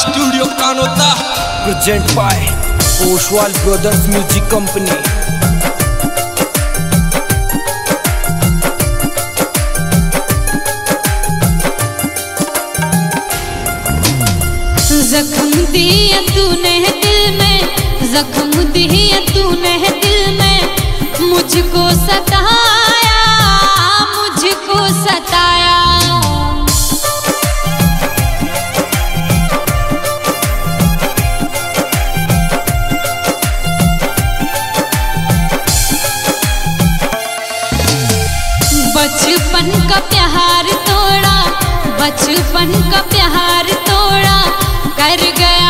Studio Kanota. Present by Oswal brothers music company जख्म दिया तूने दिल में जख्म दिया तूने दिल में मुझको सताया मुझको सताया। बचपन का प्यार तोड़ा बचपन का प्यार तोड़ा कर गया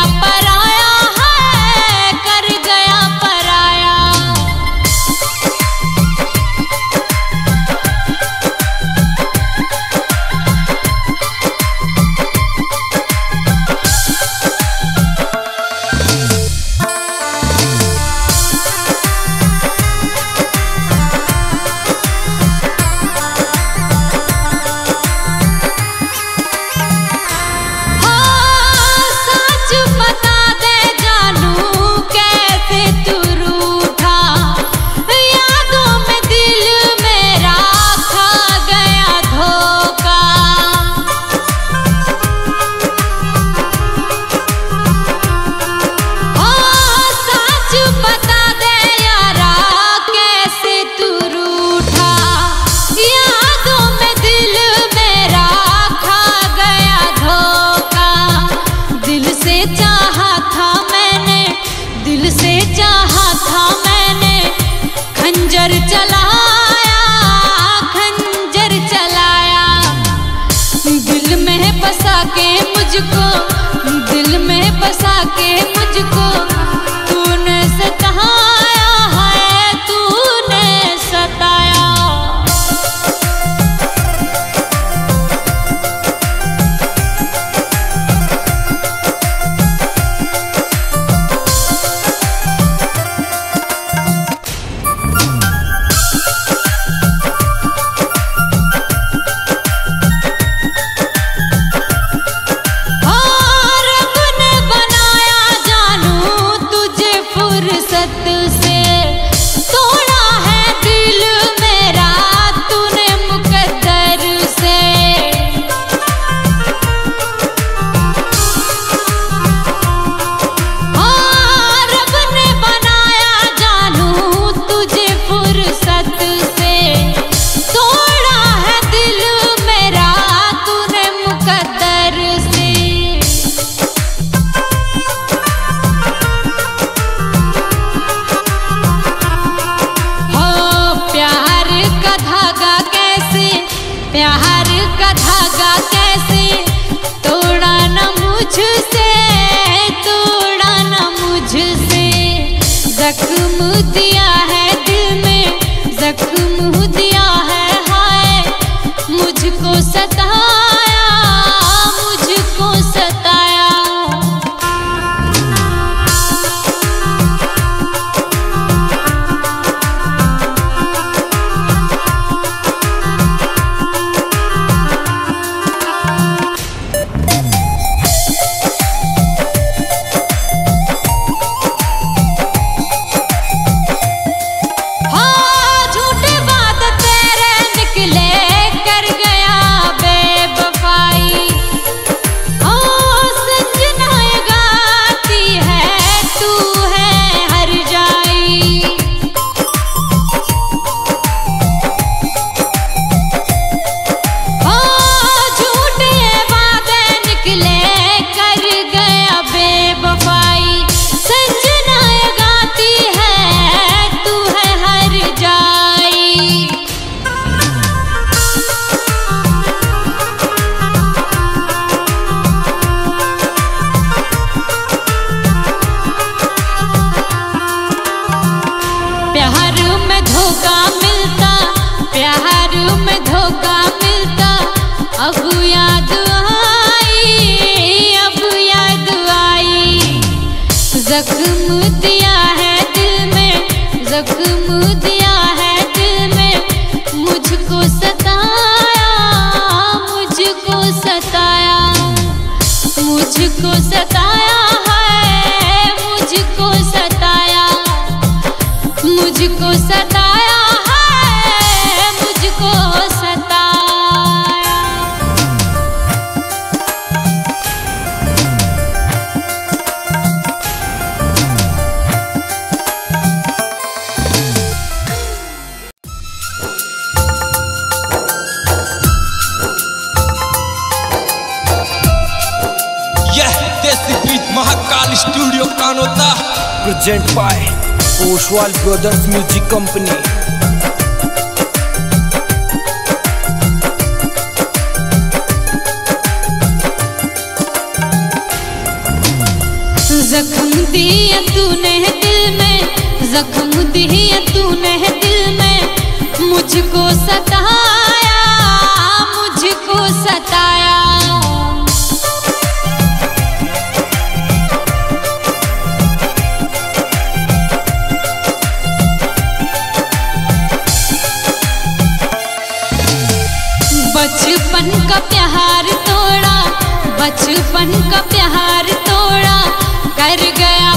अग्रवाल ब्रदर्स म्यूज़िक कंपनी बचपन का प्यार तोड़ा बचपन का प्यार तोड़ा कर गया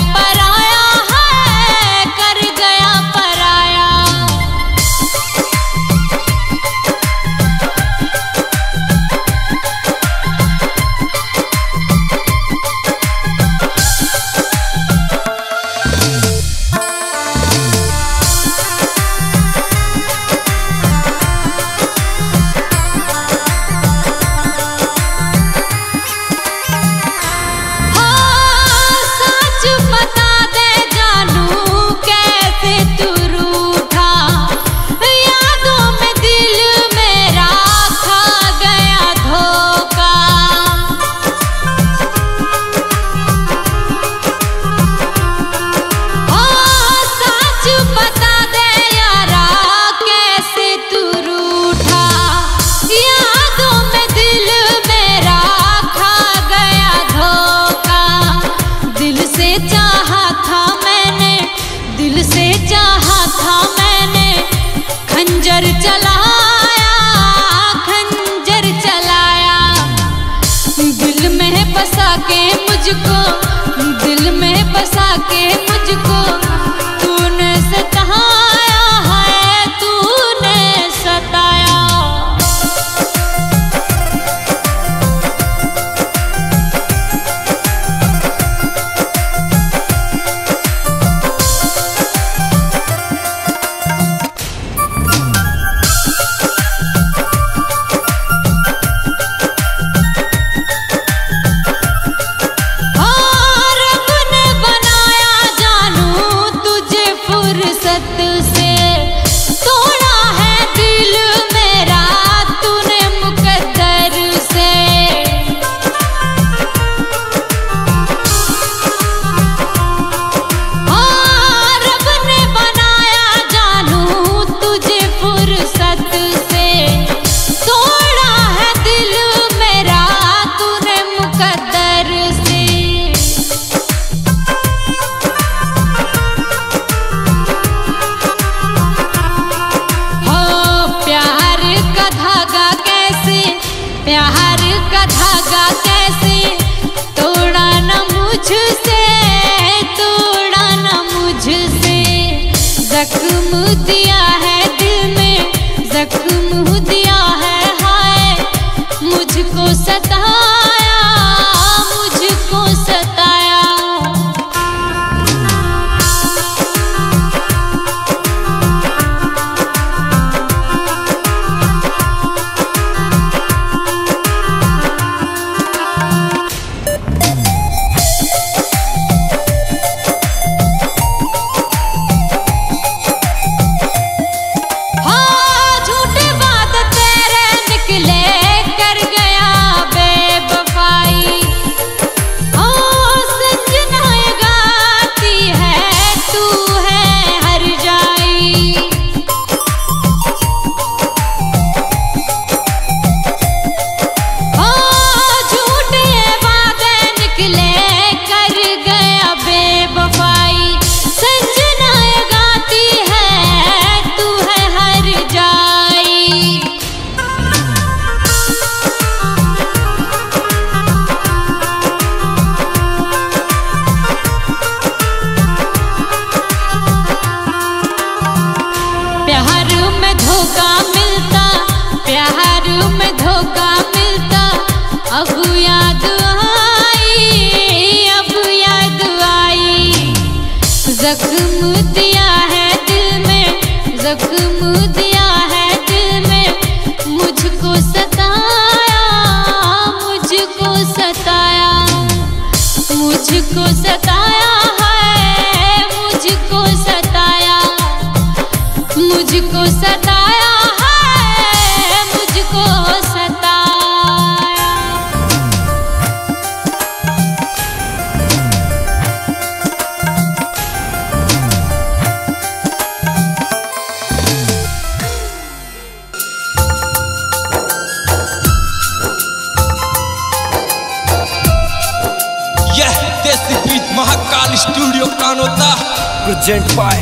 present by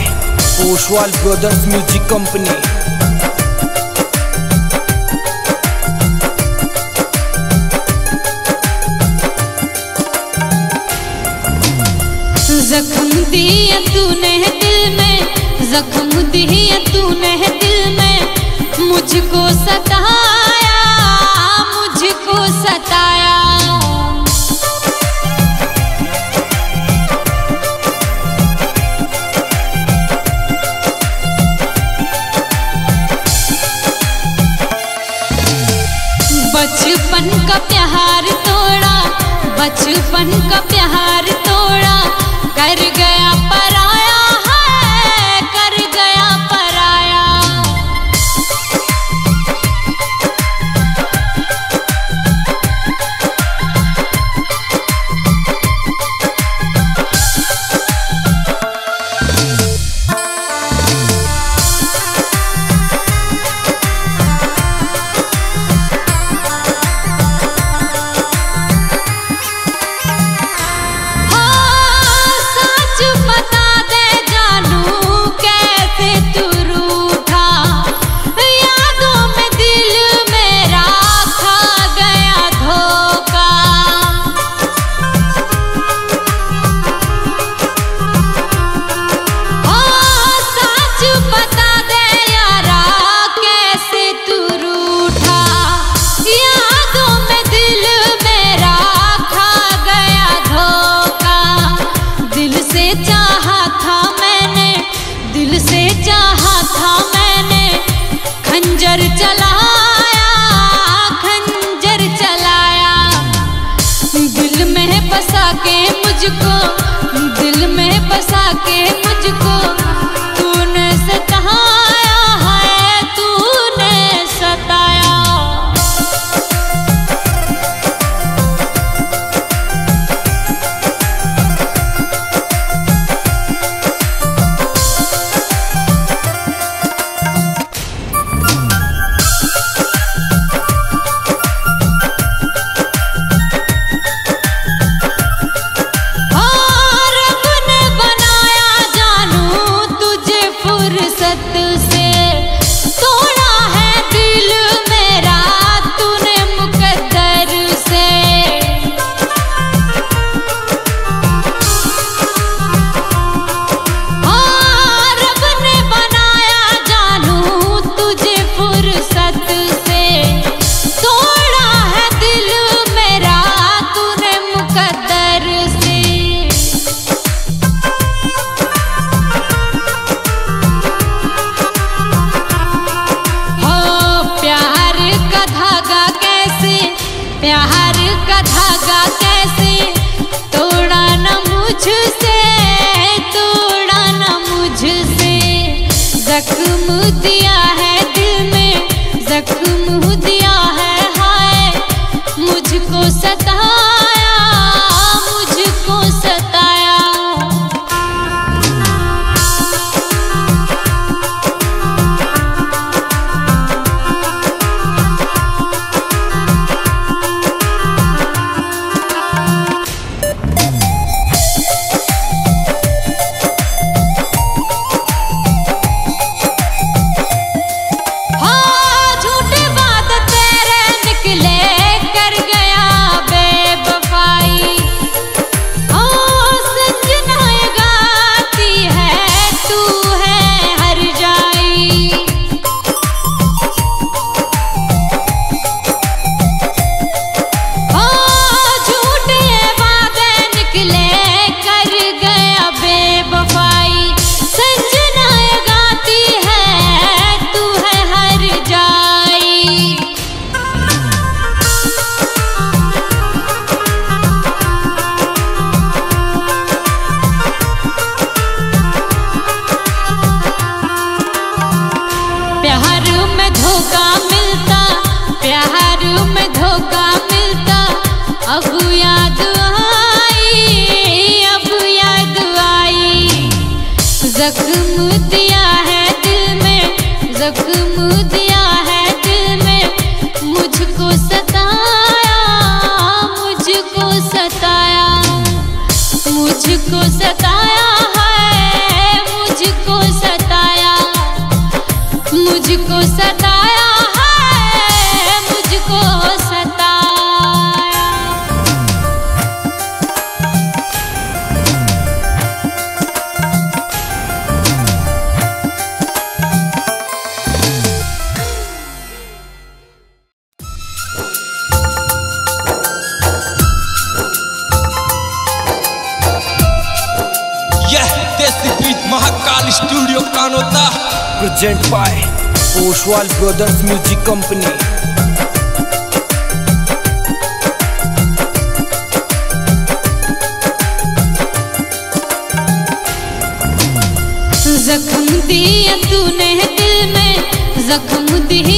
Oswal brothers music company जख्म दिया तूने दिल में, जख्म दिया तूने दिल में, मुझको सता बचपन का प्यार तोड़ा कर गया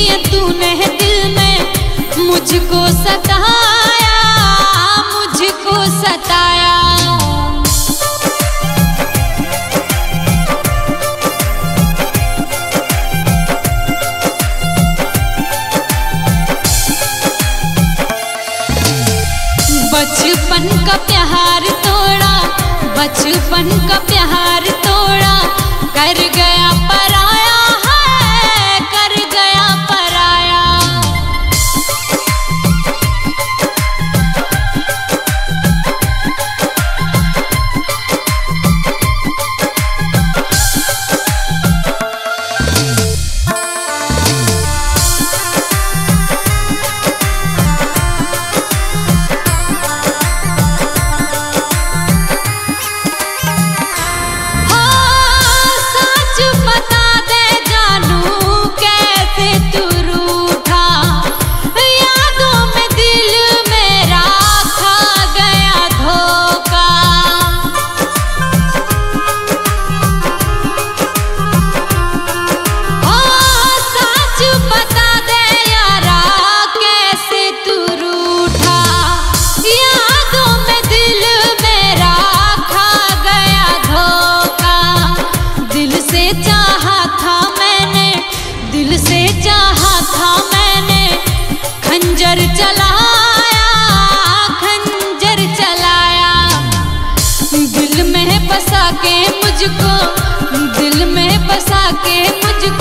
लिए तूने दिल में मुझको सताया मुझको सताया। बचपन का प्यार तोड़ा, बचपन का प्यार तोड़ा, कर के मुझको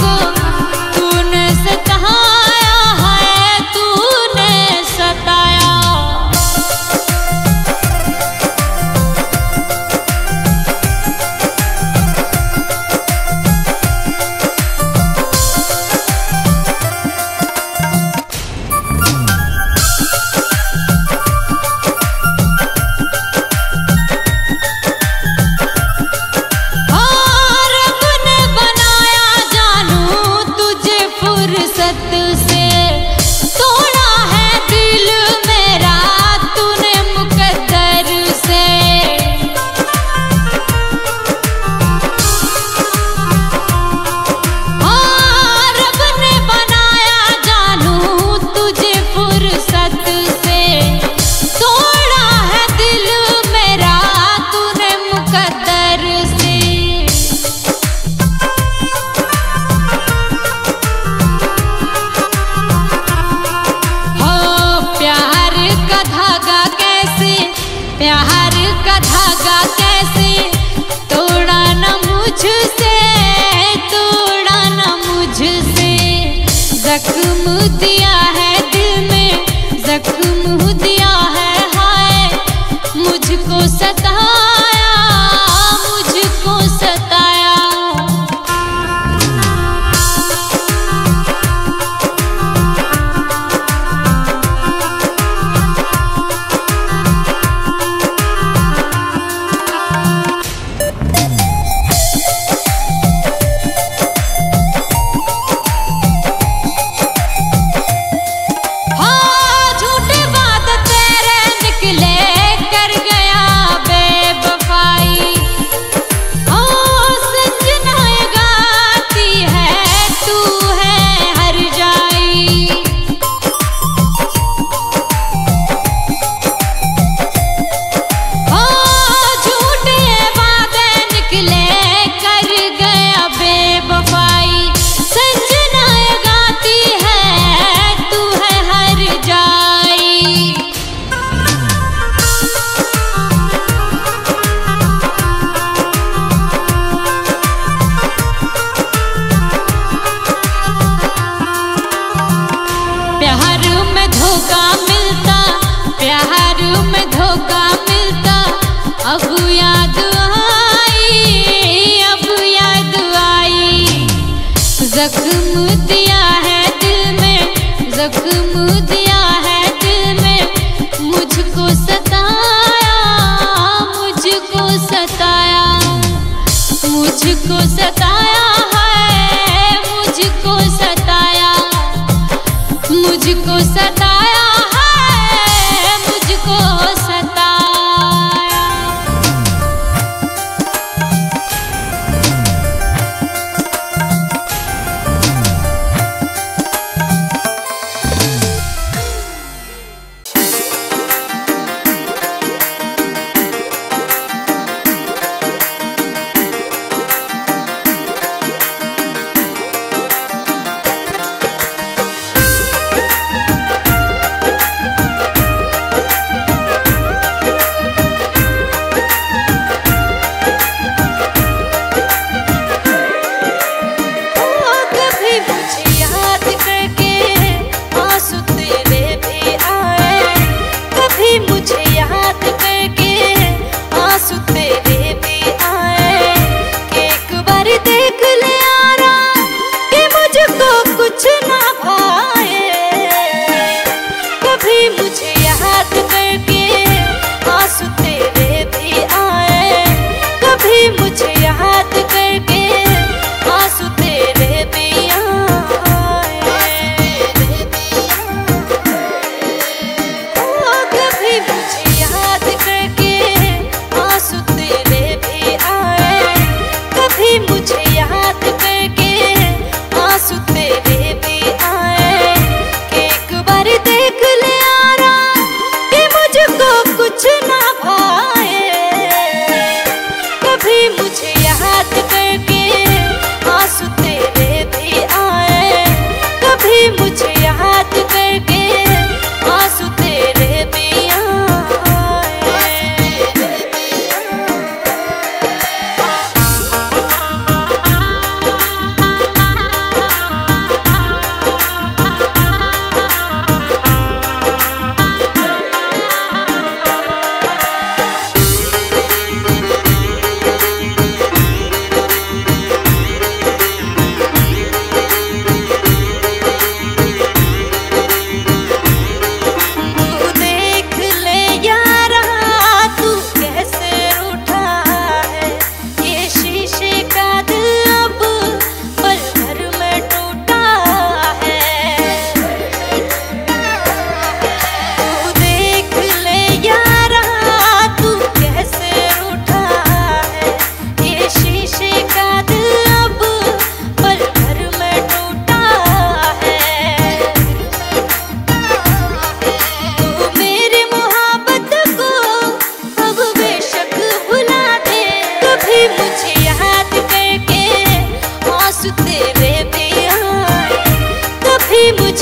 को सता मुझको सताया है मुझको सताया मुझको सताया कभी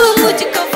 tudo de que